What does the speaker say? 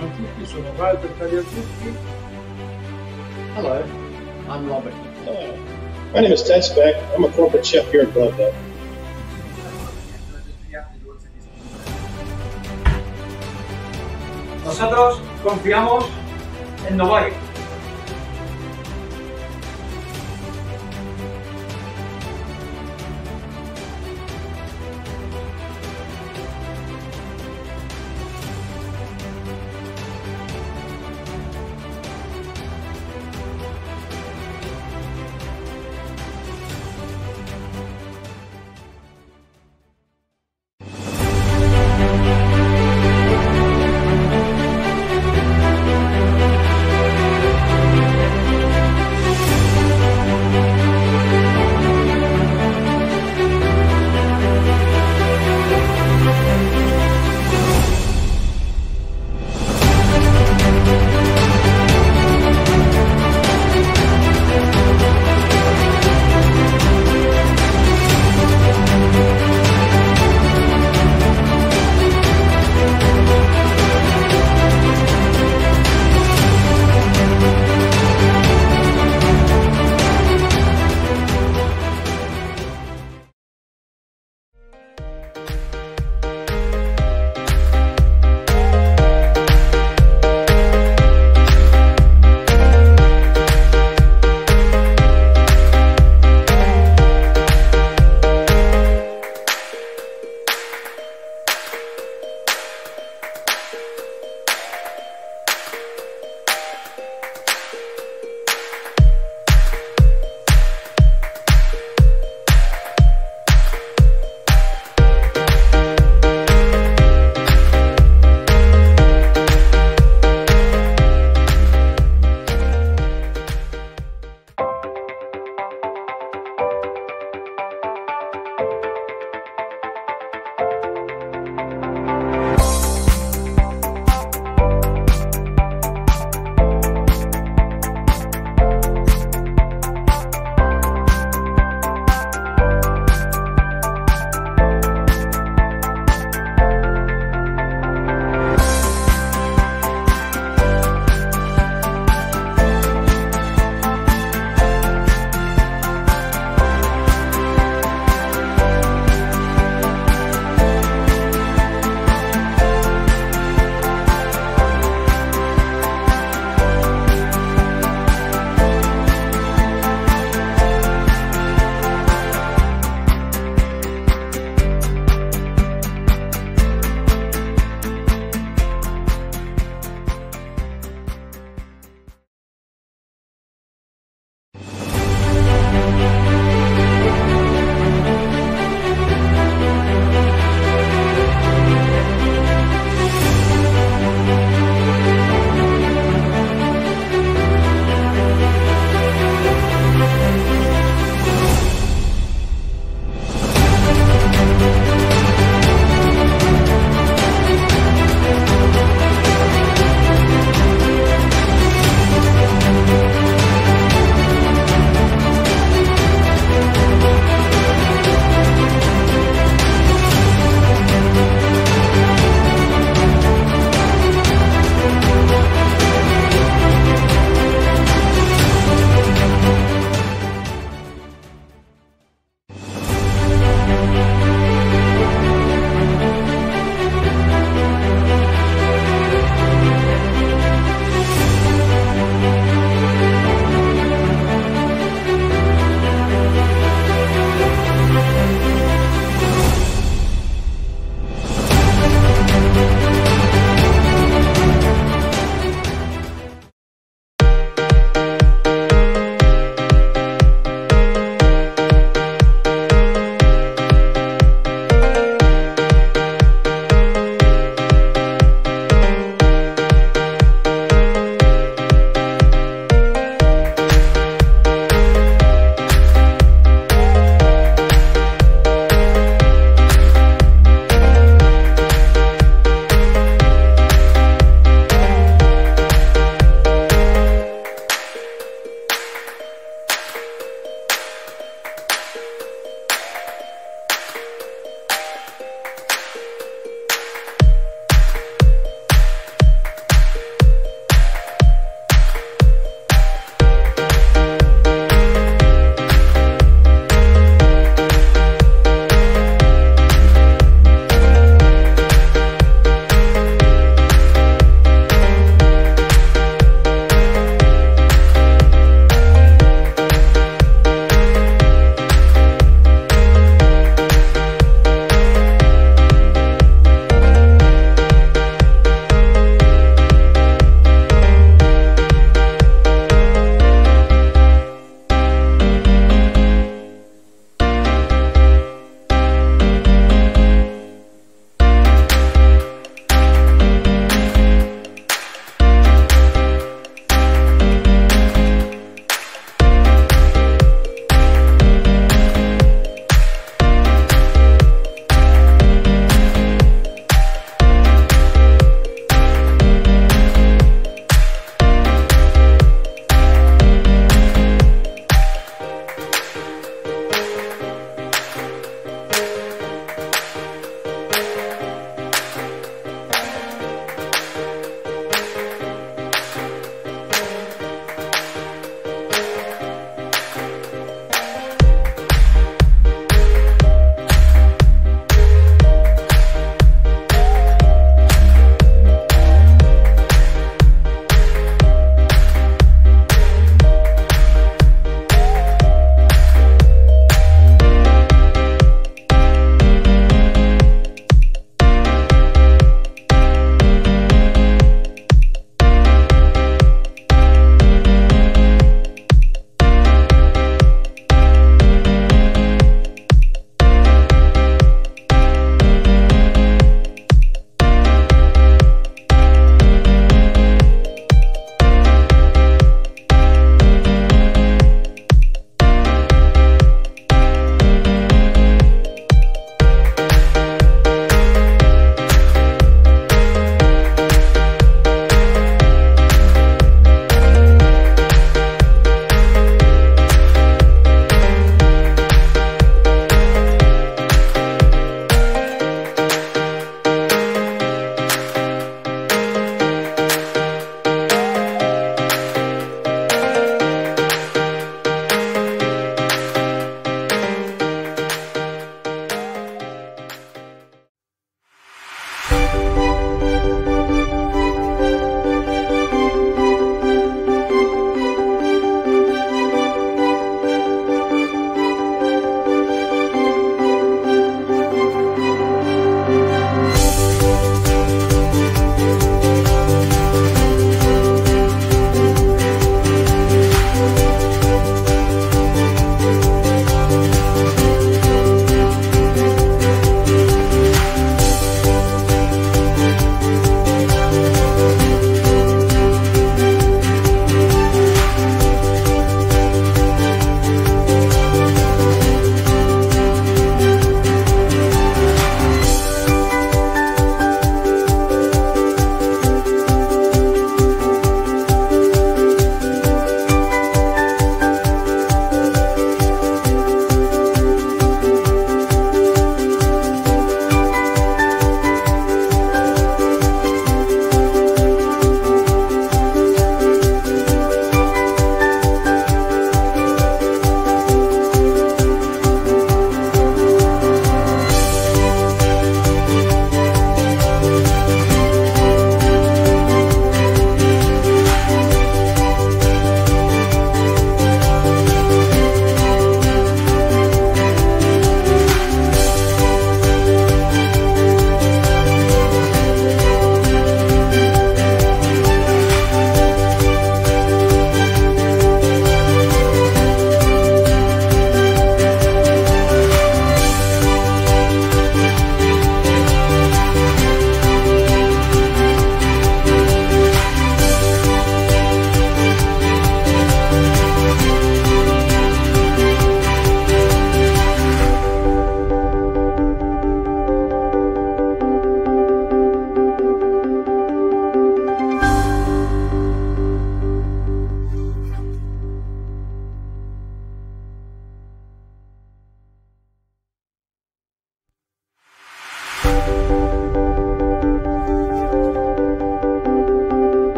Buongiorno a tutti, sono Walter Tagliatucci. Hello, I'm Robert. Hello. My name is Ted Speck. I'm a corporate chef here at Blood Nosotros confiamos en Nuovair.